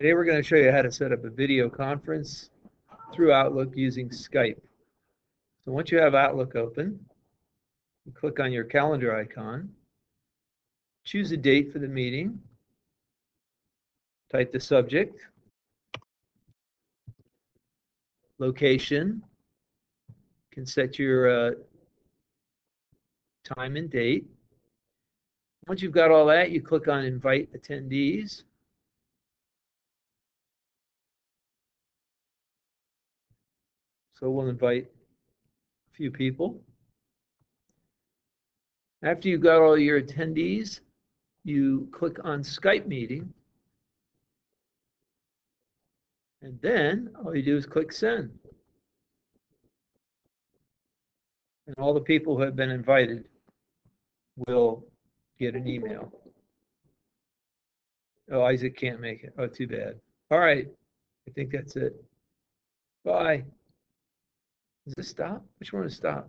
Today we're going to show you how to set up a video conference through Outlook using Skype. So once you have Outlook open, you click on your calendar icon, choose a date for the meeting, type the subject, location, you can set your uh, time and date. Once you've got all that, you click on invite attendees. So we'll invite a few people. After you've got all your attendees, you click on Skype meeting. And then all you do is click send. And all the people who have been invited will get an email. Oh, Isaac can't make it. Oh, too bad. All right. I think that's it. Bye. Does this stop? Which one is stop?